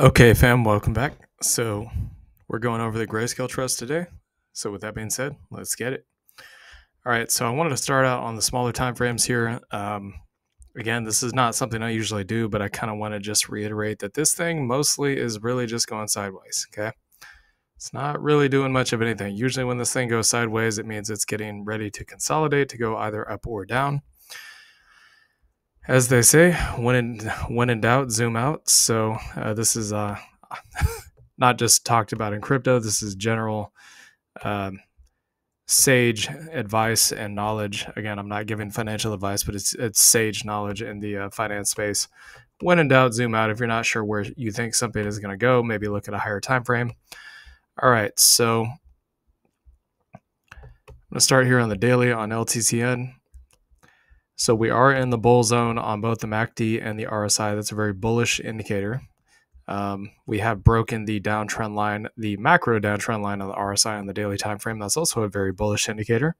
Okay, fam, welcome back. So, we're going over the Grayscale Trust today. So, with that being said, let's get it. All right, so I wanted to start out on the smaller time frames here. Um, again, this is not something I usually do, but I kind of want to just reiterate that this thing mostly is really just going sideways. Okay, it's not really doing much of anything. Usually, when this thing goes sideways, it means it's getting ready to consolidate to go either up or down as they say, when in when in doubt, zoom out. So uh, this is uh, not just talked about in crypto. This is general um, sage advice and knowledge. Again, I'm not giving financial advice, but it's it's sage knowledge in the uh, finance space. When in doubt, zoom out. If you're not sure where you think something is going to go, maybe look at a higher time frame. All right, so I'm going to start here on the daily on LTCN. So we are in the bull zone on both the MACD and the RSI. That's a very bullish indicator. Um, we have broken the downtrend line, the macro downtrend line of the RSI on the daily time frame. That's also a very bullish indicator.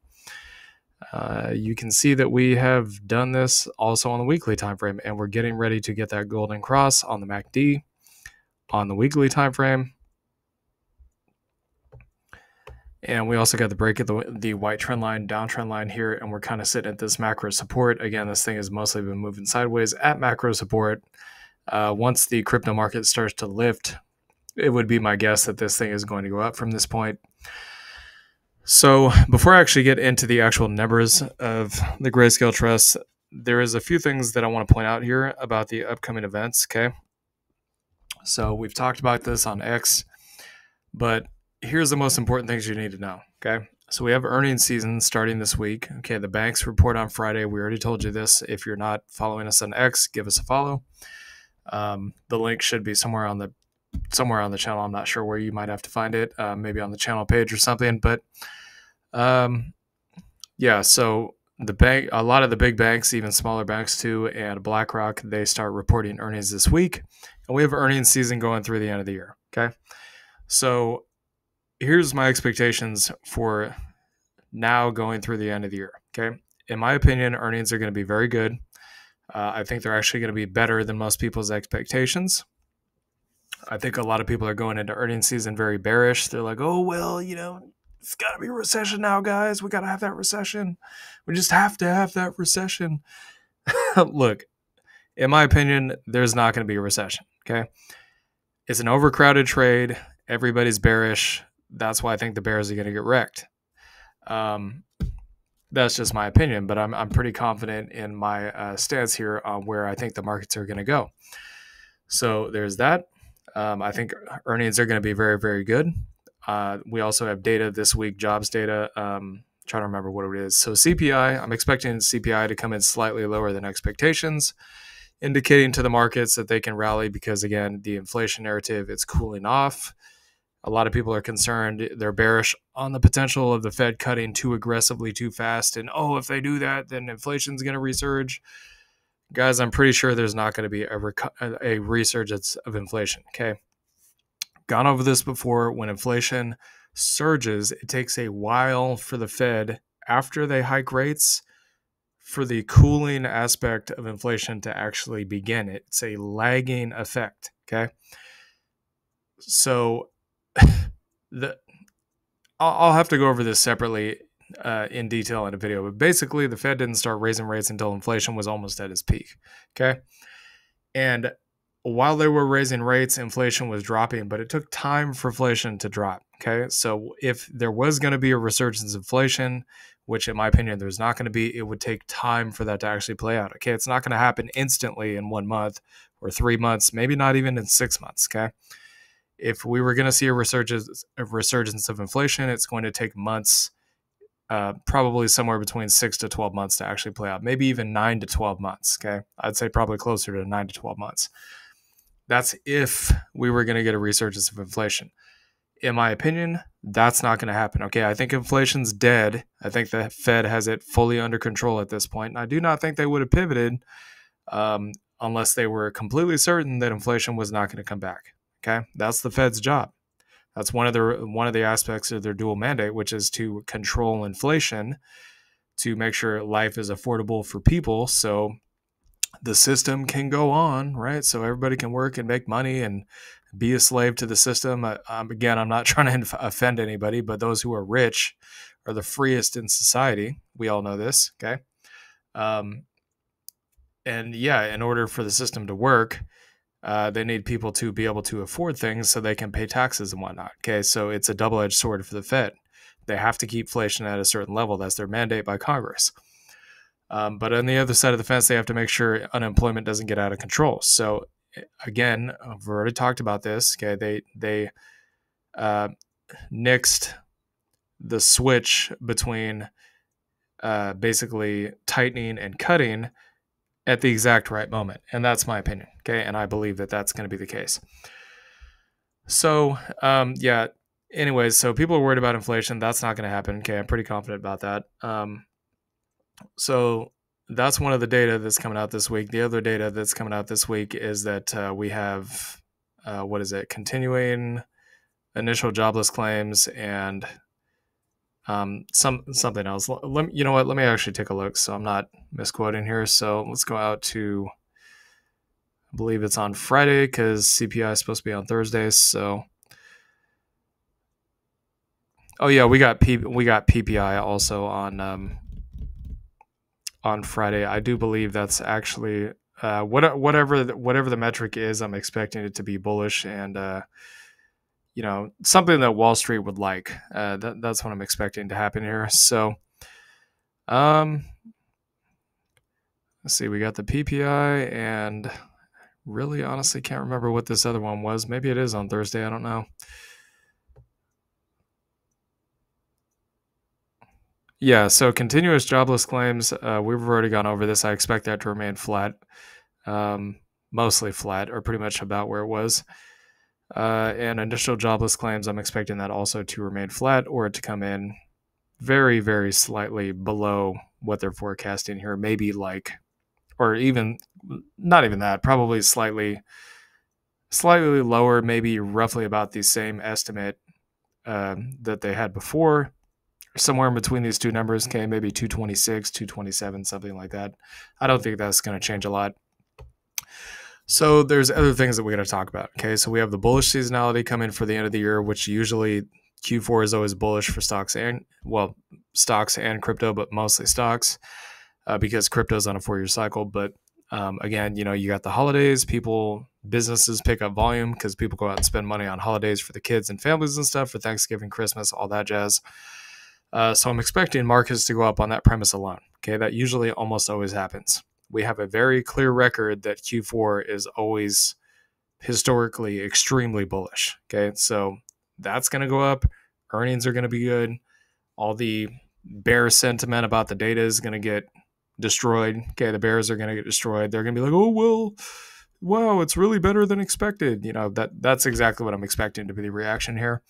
Uh, you can see that we have done this also on the weekly time frame, and we're getting ready to get that golden cross on the MACD on the weekly time frame. And we also got the break of the, the white trend line, downtrend line here, and we're kind of sitting at this macro support. Again, this thing has mostly been moving sideways at macro support. Uh, once the crypto market starts to lift, it would be my guess that this thing is going to go up from this point. So, before I actually get into the actual numbers of the Grayscale Trust, there is a few things that I want to point out here about the upcoming events. Okay. So, we've talked about this on X, but here's the most important things you need to know. Okay. So we have earnings season starting this week. Okay. The banks report on Friday. We already told you this. If you're not following us on X, give us a follow. Um, the link should be somewhere on the somewhere on the channel. I'm not sure where you might have to find it. Uh, maybe on the channel page or something. But um, yeah. So the bank, a lot of the big banks, even smaller banks too, and BlackRock, they start reporting earnings this week, and we have earnings season going through the end of the year. Okay. So here's my expectations for now going through the end of the year. Okay. In my opinion, earnings are going to be very good. Uh, I think they're actually going to be better than most people's expectations. I think a lot of people are going into earnings season very bearish. They're like, oh, well, you know, it's got to be a recession now, guys. We got to have that recession. We just have to have that recession. Look, in my opinion, there's not going to be a recession. Okay. It's an overcrowded trade. Everybody's bearish that's why I think the Bears are going to get wrecked. Um, that's just my opinion, but I'm, I'm pretty confident in my uh, stance here on where I think the markets are going to go. So there's that. Um, I think earnings are going to be very, very good. Uh, we also have data this week, jobs data. Um, trying to remember what it is. So CPI, I'm expecting CPI to come in slightly lower than expectations, indicating to the markets that they can rally because again, the inflation narrative is cooling off. A lot of people are concerned. They're bearish on the potential of the Fed cutting too aggressively, too fast. And oh, if they do that, then inflation's going to resurge. Guys, I'm pretty sure there's not going to be a, a resurgence of inflation. Okay. Gone over this before. When inflation surges, it takes a while for the Fed, after they hike rates, for the cooling aspect of inflation to actually begin. It's a lagging effect. Okay. So the I'll, I'll have to go over this separately uh, in detail in a video, but basically, the Fed didn't start raising rates until inflation was almost at its peak. Okay, and while they were raising rates, inflation was dropping, but it took time for inflation to drop. Okay, so if there was going to be a resurgence of inflation, which in my opinion there's not going to be, it would take time for that to actually play out. Okay, it's not going to happen instantly in one month or three months, maybe not even in six months. Okay, if we were going to see a resurgence, a resurgence of inflation, it's going to take months, uh, probably somewhere between six to 12 months to actually play out, maybe even nine to 12 months. Okay. I'd say probably closer to nine to 12 months. That's if we were going to get a resurgence of inflation. In my opinion, that's not going to happen. Okay. I think inflation's dead. I think the Fed has it fully under control at this point. And I do not think they would have pivoted um, unless they were completely certain that inflation was not going to come back. Okay, that's the Fed's job. That's one of the one of the aspects of their dual mandate, which is to control inflation, to make sure life is affordable for people, so the system can go on, right? So everybody can work and make money and be a slave to the system. I, um, again, I'm not trying to offend anybody, but those who are rich are the freest in society. We all know this, okay? Um, and yeah, in order for the system to work, uh, they need people to be able to afford things so they can pay taxes and whatnot. Okay, so it's a double edged sword for the Fed. They have to keep inflation at a certain level. That's their mandate by Congress. Um, but on the other side of the fence, they have to make sure unemployment doesn't get out of control. So again, I've already talked about this. Okay, they they uh, nixed the switch between uh, basically tightening and cutting at the exact right moment, and that's my opinion. Okay, and I believe that that's going to be the case. So um, yeah. Anyways, so people are worried about inflation. That's not going to happen. Okay, I'm pretty confident about that. Um, so that's one of the data that's coming out this week. The other data that's coming out this week is that uh, we have uh, what is it? Continuing initial jobless claims and um, some something else. Let me, you know what? Let me actually take a look, so I'm not misquoting here. So let's go out to. I believe it's on Friday because CPI is supposed to be on Thursday. So, oh yeah, we got P, we got PPI also on um, on Friday. I do believe that's actually uh, what, whatever whatever the metric is. I'm expecting it to be bullish and uh, you know something that Wall Street would like. Uh, that, that's what I'm expecting to happen here. So, um, let's see. We got the PPI and really honestly can't remember what this other one was. Maybe it is on Thursday. I don't know. Yeah, so continuous jobless claims, uh, we've already gone over this. I expect that to remain flat, um, mostly flat, or pretty much about where it was. Uh, and initial jobless claims, I'm expecting that also to remain flat or to come in very, very slightly below what they're forecasting here. Maybe like, or even not even that, probably slightly, slightly lower, maybe roughly about the same estimate uh, that they had before somewhere in between these two numbers. Okay, maybe 226, 227, something like that. I don't think that's going to change a lot. So there's other things that we got to talk about. Okay, so we have the bullish seasonality coming for the end of the year, which usually Q4 is always bullish for stocks and well, stocks and crypto, but mostly stocks uh, because crypto is on a four-year cycle. But um, again, you know, you got the holidays, people, businesses pick up volume because people go out and spend money on holidays for the kids and families and stuff for Thanksgiving, Christmas, all that jazz. Uh, so I'm expecting markets to go up on that premise alone. Okay, that usually almost always happens. We have a very clear record that Q4 is always historically extremely bullish. Okay, so that's going to go up. Earnings are going to be good. All the bear sentiment about the data is going to get destroyed. Okay, the bears are going to get destroyed. They're going to be like, oh well, wow, it's really better than expected. You know that that's exactly what I'm expecting to be the reaction here.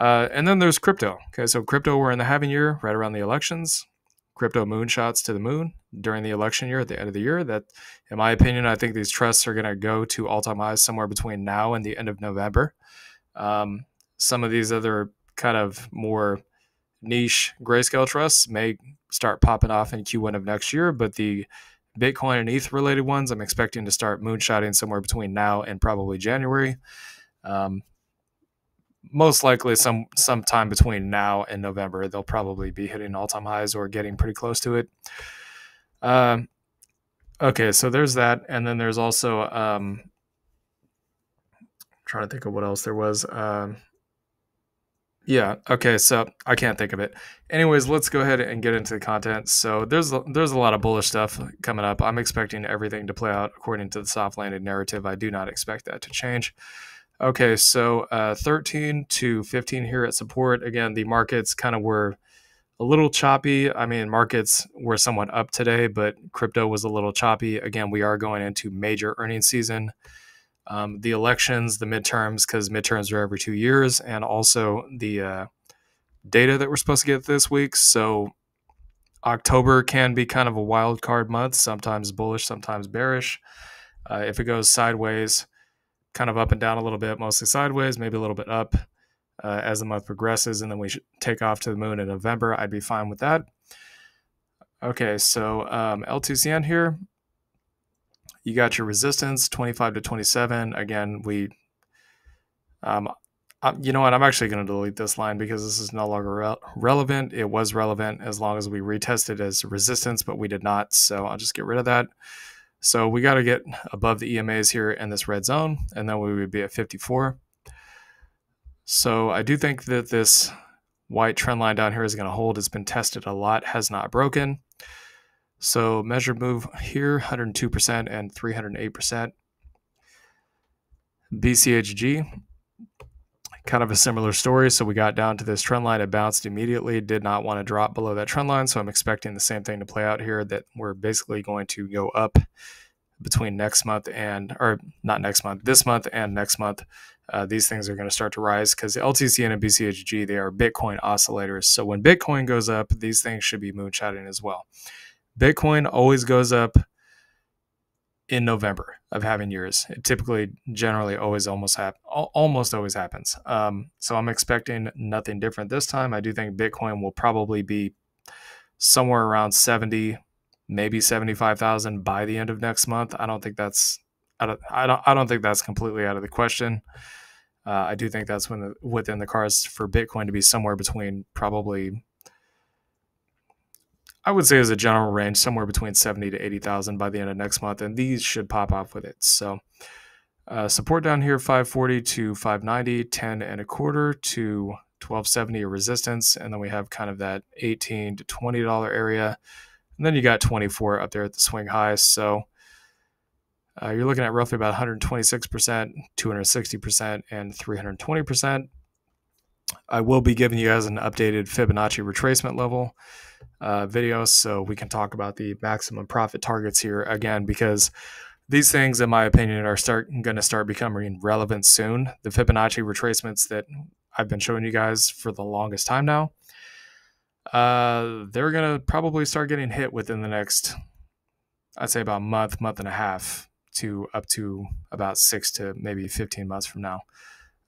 Uh, and then there's crypto. Okay, so crypto, we're in the halving year, right around the elections. Crypto moonshots to the moon during the election year at the end of the year. That, in my opinion, I think these trusts are going to go to all time highs somewhere between now and the end of November. Um, some of these other kind of more niche grayscale trusts may start popping off in Q1 of next year, but the Bitcoin and ETH related ones, I'm expecting to start moonshotting somewhere between now and probably January. Um, most likely some sometime between now and November, they'll probably be hitting all time highs or getting pretty close to it. Um, okay, so there's that, and then there's also um, trying to think of what else there was. Um, yeah. Okay. So I can't think of it. Anyways, let's go ahead and get into the content. So there's there's a lot of bullish stuff coming up. I'm expecting everything to play out according to the soft landed narrative. I do not expect that to change. Okay, so uh, 13 to 15 here at support. Again, the markets kind of were a little choppy. I mean, markets were somewhat up today, but crypto was a little choppy. Again, we are going into major earnings season. Um, the elections, the midterms, because midterms are every two years, and also the uh, data that we're supposed to get this week. So October can be kind of a wild card month, sometimes bullish, sometimes bearish. Uh, if it goes sideways, kind of up and down a little bit, mostly sideways, maybe a little bit up uh, as the month progresses, and then we should take off to the moon in November. I'd be fine with that. Okay, so um, LTCN here. You got your resistance 25 to 27. Again, we Um, uh, you know what? I'm actually going to delete this line because this is no longer re- relevant. It was relevant as long as we retested as resistance, but we did not. So I'll just get rid of that. So we got to get above the EMAs here in this red zone, and then we would be at 54. So I do think that this white trend line down here is going to hold. It's been tested a lot, has not broken. So measure move here, 102% and 308%. BCHG, kind of a similar story. So we got down to this trend line, it bounced immediately, did not want to drop below that trend line. So I'm expecting the same thing to play out here that we're basically going to go up between next month and, or not next month, this month and next month. Uh, these things are going to start to rise because LTC and BCHG, they are Bitcoin oscillators. So when Bitcoin goes up, these things should be moonshotting as well. Bitcoin always goes up in November of halving years. It typically, generally, always almost hap- almost always happens. Um, so I'm expecting nothing different this time. I do think Bitcoin will probably be somewhere around 70, maybe 75,000 by the end of next month. I don't think that's I don't I don't, I don't think that's completely out of the question. Uh, I do think that's when the, within the cards for Bitcoin to be somewhere between probably I would say as a general range, somewhere between 70 to 80,000 by the end of next month, and these should pop off with it. So uh, support down here 540 to 590, 10 and a quarter to 1270 a resistance, and then we have kind of that 18 to 20 dollar area, and then you got 24 up there at the swing highs. So uh, you're looking at roughly about 126%, 260%, and 320%. I will be giving you guys an updated Fibonacci retracement level uh, video so we can talk about the maximum profit targets here again because these things, in my opinion, are start going to start becoming relevant soon. The Fibonacci retracements that I've been showing you guys for the longest time now, uh, they're going to probably start getting hit within the next, I'd say about month, month and a half to up to about six to maybe 15 months from now.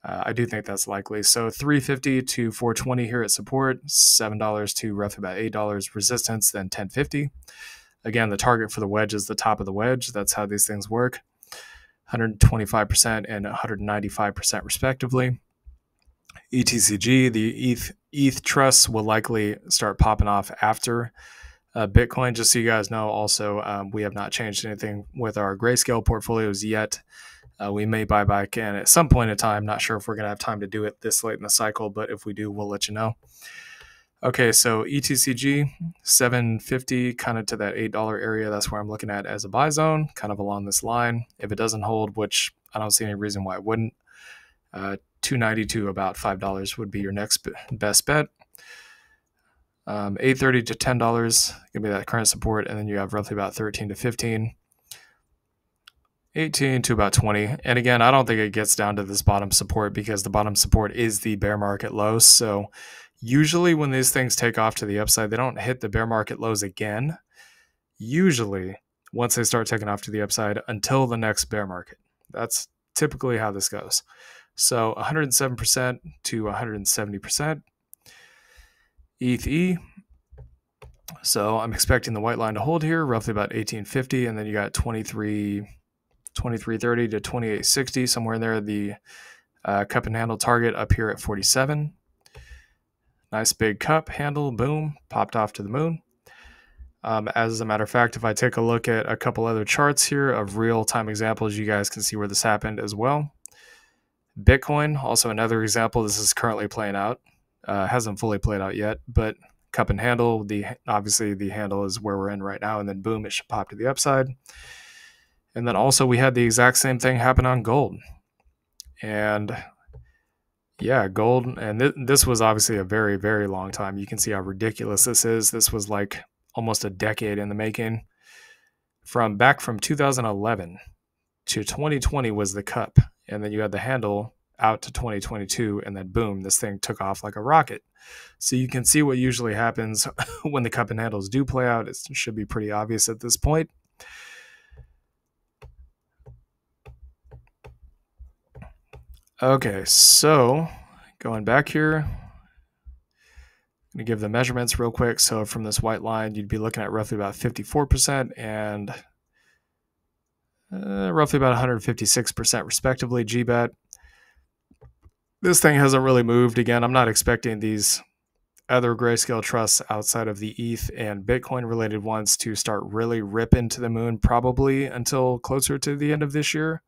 Uh, I do think that's likely. So 350 to 420 here at support, $7 to roughly about $8 resistance, then 1050. Again, the target for the wedge is the top of the wedge. That's how these things work. 125% and 195% respectively. ETCG, the ETH, ETH trusts will likely start popping off after uh, Bitcoin. Just so you guys know, also, um, we have not changed anything with our grayscale portfolios yet. Uh, we may buy back in at some point in time. Not sure if we're going to have time to do it this late in the cycle, but if we do, we'll let you know. Okay, so ETCG 750, kind of to that $8 area. That's where I'm looking at as a buy zone, kind of along this line. If it doesn't hold, which I don't see any reason why it wouldn't, uh, 290 to about $5 would be your next best bet. Um, 830 to $10 gonna be that current support, and then you have roughly about 13 to 15. 18 to about 20. And again, I don't think it gets down to this bottom support because the bottom support is the bear market low. So usually when these things take off to the upside, they don't hit the bear market lows again. Usually once they start taking off to the upside until the next bear market. That's typically how this goes. So 107% to 170%. ETH E. So I'm expecting the white line to hold here, roughly about 1850, and then you got 23 2330 to 2860, somewhere there. The uh, cup and handle target up here at 47. Nice big cup handle, boom, popped off to the moon. Um, as a matter of fact, if I take a look at a couple other charts here of real time examples, you guys can see where this happened as well. Bitcoin, also another example. This is currently playing out. Uh, hasn't fully played out yet, but cup and handle. The obviously the handle is where we're in right now, and then boom, it should pop to the upside. And then also we had the exact same thing happen on gold. And yeah, gold. And th- this was obviously a very, very long time. You can see how ridiculous this is. This was like almost a decade in the making. From back from 2011 to 2020 was the cup. And then you had the handle out to 2022. And then boom, this thing took off like a rocket. So you can see what usually happens when the cup and handles do play out. It should be pretty obvious at this point. Okay, so going back here, I'm going to give the measurements real quick. So from this white line, you'd be looking at roughly about 54% and uh, roughly about 156% respectively GBAT. this thing hasn't really moved. Again, I'm not expecting these other grayscale trusts outside of the ETH and Bitcoin related ones to start really ripping to the moon probably until closer to the end of this year,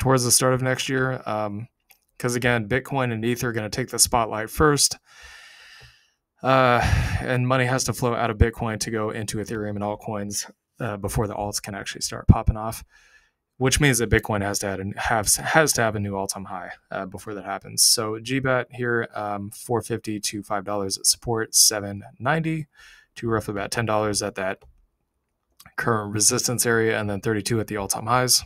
towards the start of next year. Because um, again, Bitcoin and ETH are going to take the spotlight first. Uh, and money has to flow out of Bitcoin to go into Ethereum and altcoins uh, before the alts can actually start popping off which means that Bitcoin has to have, has, has to have a new all-time high uh, before that happens. So GBAT here, um, 450 to five dollars at support, 790 to roughly about ten dollars at that current resistance area, and then 32 at the all-time highs.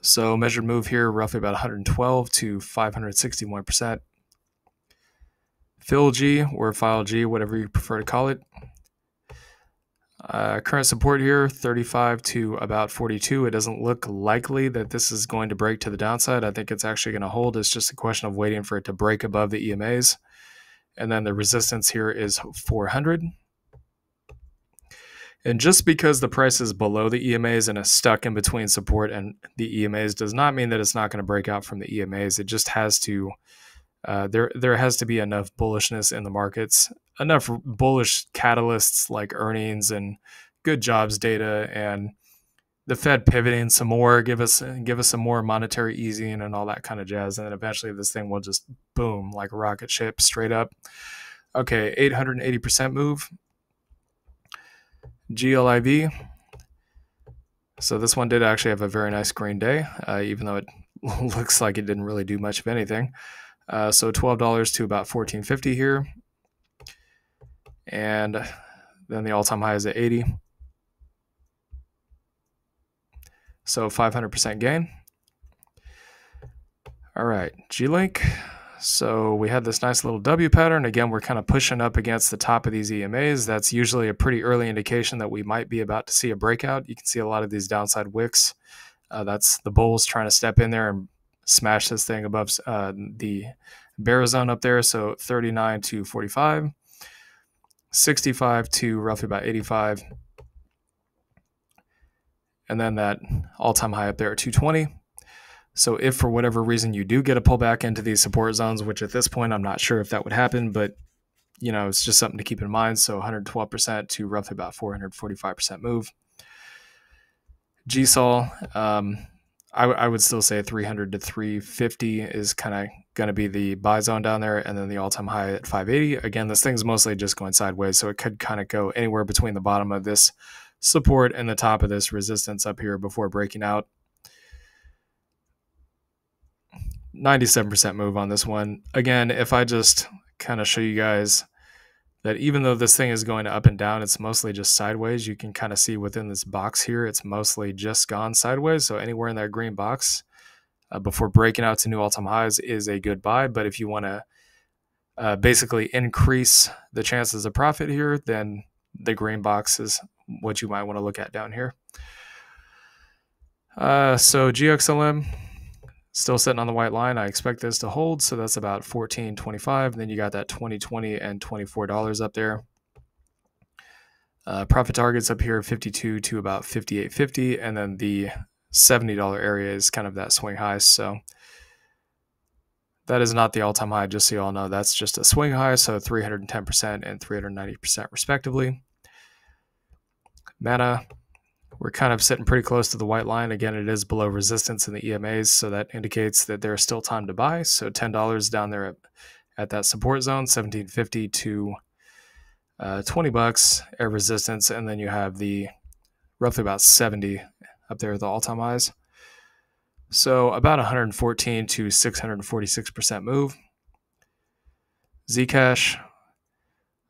So measured move here, roughly about 112 to 561 percent. Phil G or File G, whatever you prefer to call it, uh, current support here, 35 to about 42. It doesn't look likely that this is going to break to the downside. I think it's actually going to hold. It's just a question of waiting for it to break above the EMAs. And then the resistance here is 400. And just because the price is below the EMAs and is stuck in between support and the EMAs does not mean that it's not going to break out from the EMAs. It just has to uh, there there has to be enough bullishness in the markets, enough bullish catalysts like earnings and good jobs data and the Fed pivoting some more, give us give us some more monetary easing and all that kind of jazz, and then eventually this thing will just boom like a rocket ship straight up. Okay, 880% move. GLIV. So this one did actually have a very nice green day, uh, even though it looks like it didn't really do much of anything. Uh, so $12 to about 14.50 here. And then the all-time high is at 80. So 500% gain. All right, G-Link. So we had this nice little W pattern. Again, we're kind of pushing up against the top of these EMAs. That's usually a pretty early indication that we might be about to see a breakout. You can see a lot of these downside wicks. Uh, that's the bulls trying to step in there and smash this thing above uh, the bear zone up there. So 39 to 45, 65 to roughly about 85. And then that all time high up there at 220. So if for whatever reason you do get a pullback into these support zones, which at this point I'm not sure if that would happen, but you know, it's just something to keep in mind. So 112% to roughly about 445% move. GSOL, um, I, would still say 300 to 350 is kind of going to be the buy zone down there, and then the all time high at 580. Again, this thing's mostly just going sideways, so it could kind of go anywhere between the bottom of this support and the top of this resistance up here before breaking out. 97% move on this one. Again, if I just kind of show you guys that even though this thing is going up and down, it's mostly just sideways. You can kind of see within this box here, it's mostly just gone sideways. So anywhere in that green box uh, before breaking out to new all-time highs is a good buy. But if you want to uh, basically increase the chances of profit here, then the green box is what you might want to look at down here. Uh, so GXLM, Still sitting on the white line. I expect this to hold. So that's about 14.25. Then you got that 2020 and $24 up there. Uh, profit targets up here 52 to about 58.50 and then the $70 area is kind of that swing high so that is not the all-time high just so you all know that's just a swing high so 310% and 390% respectively mana we're kind of sitting pretty close to the white line. Again, it is below resistance in the EMAs, so that indicates that there's still time to buy. So $10 down there at, at that support zone, 1750 to uh, 20 bucks air resistance, and then you have the roughly about 70 up there at the all-time highs. So about 114 to 646% move. Zcash,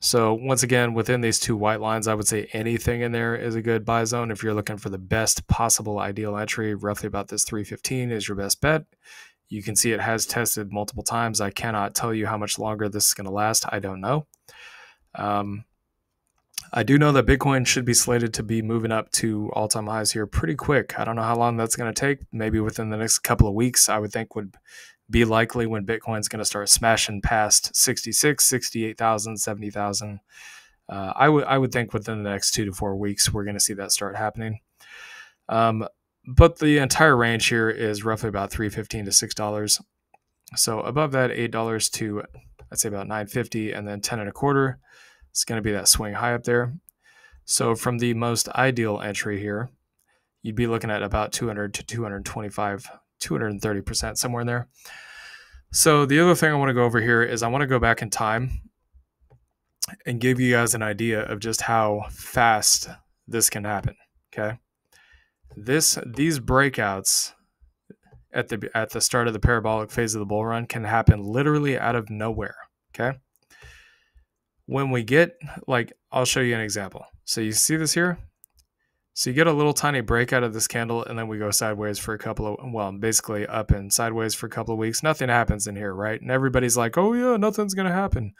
so once again, within these two white lines, I would say anything in there is a good buy zone. If you're looking for the best possible ideal entry, roughly about this 315 is your best bet. You can see it has tested multiple times. I cannot tell you how much longer this is going to last. I don't know. Um, I do know that Bitcoin should be slated to be moving up to all-time highs here pretty quick. I don't know how long that's going to take. Maybe within the next couple of weeks, I would think would be likely when Bitcoin's going to start smashing past 66, 68,000, 70,000. Uh, I would I would think within the next two to four weeks we're going to see that start happening. Um, but the entire range here is roughly about three fifteen to six dollars. So above that, eight dollars to I'd say about 950 and then 10 and a quarter. It's going to be that swing high up there. So from the most ideal entry here, you'd be looking at about 200 to 225, 230% somewhere in there. So the other thing I want to go over here is I want to go back in time and give you guys an idea of just how fast this can happen. Okay. This these breakouts at the at the start of the parabolic phase of the bull run can happen literally out of nowhere. Okay. When we get like I'll show you an example. So you see this here? So you get a little tiny break out of this candle and then we go sideways for a couple of well, basically up and sideways for a couple of weeks. Nothing happens in here, right? And everybody's like, "Oh yeah, nothing's to happen."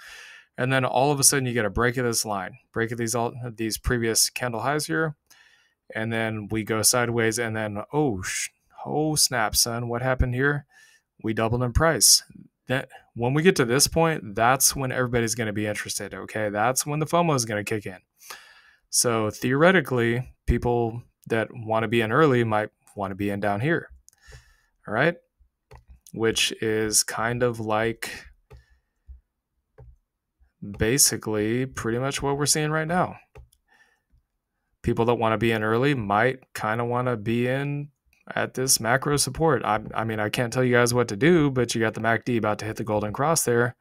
And then all of a sudden you get a break of this line, break of these all these previous candle highs here, and then we go sideways, and then oh sh- oh snap, son, what happened here? We doubled in price. That when we get to this point, that's when everybody's to be interested. Okay, that's when the FOMO is to kick in. So theoretically, people that want to be in early might want to be in down here. All right, which is kind of like basically pretty much what we're seeing right now. People that want to be in early might kind of want to be in at this macro support. I, I mean, I can't tell you guys what to do, but you got the MACD about to hit the golden cross there.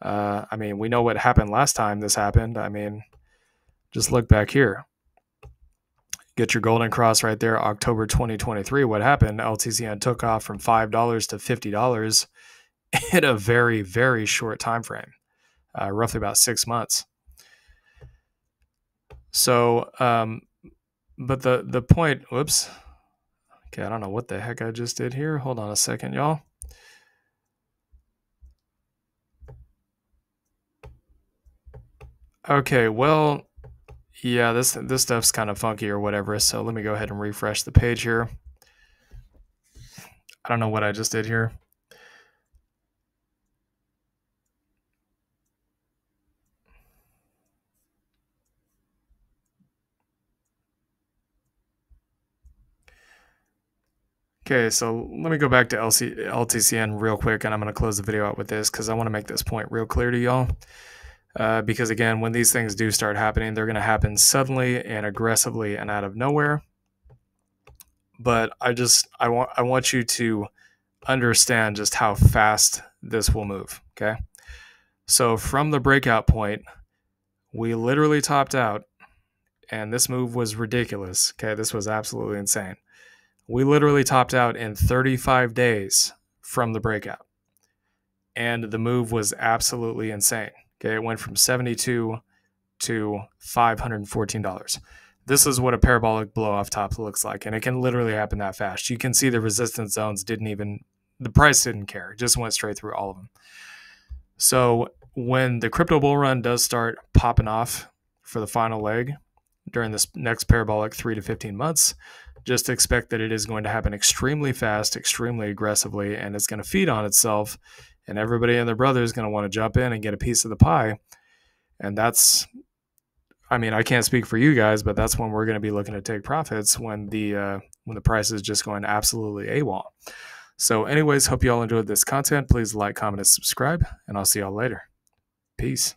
Uh, I mean, we know what happened last time this happened. I mean, just look back here. Get your golden cross right there, October 2023. What happened? LTCN took off from $5 to $50 in a very, very short time frame uh, roughly about six months. So, um, but the the point, whoops, okay, I don't know what the heck I just did here. Hold on a second, y'all. Okay, well, yeah, this this stuff's kind of funky or whatever. So let me go ahead and refresh the page here. I don't know what I just did here. Okay, so let me go back to LC, LTCN real quick, and I'm going to close the video out with this because I want to make this point real clear to y'all. Uh, because again, when these things do start happening, they're going to happen suddenly and aggressively and out of nowhere. But I just I want I want you to understand just how fast this will move. Okay, so from the breakout point, we literally topped out, and this move was ridiculous. Okay, this was absolutely insane. We literally topped out in 35 days from the breakout. And the move was absolutely insane. Okay, it went from 72 to $514. This is what a parabolic blow off top looks like, and it can literally happen that fast. You can see the resistance zones didn't even, the price didn't care, it just went straight through all of them. So when the crypto bull run does start popping off for the final leg during this next parabolic three to 15 months, just expect that it is going to happen extremely fast, extremely aggressively, and it's going to feed on itself. And everybody and their brother is going to want to jump in and get a piece of the pie. And that's, I mean, I can't speak for you guys, but that's when we're going to be looking to take profits when the uh, when the price is just going absolutely AWOL. So, anyways, hope you all enjoyed this content. Please like, comment, and subscribe, and I'll see y'all later. Peace.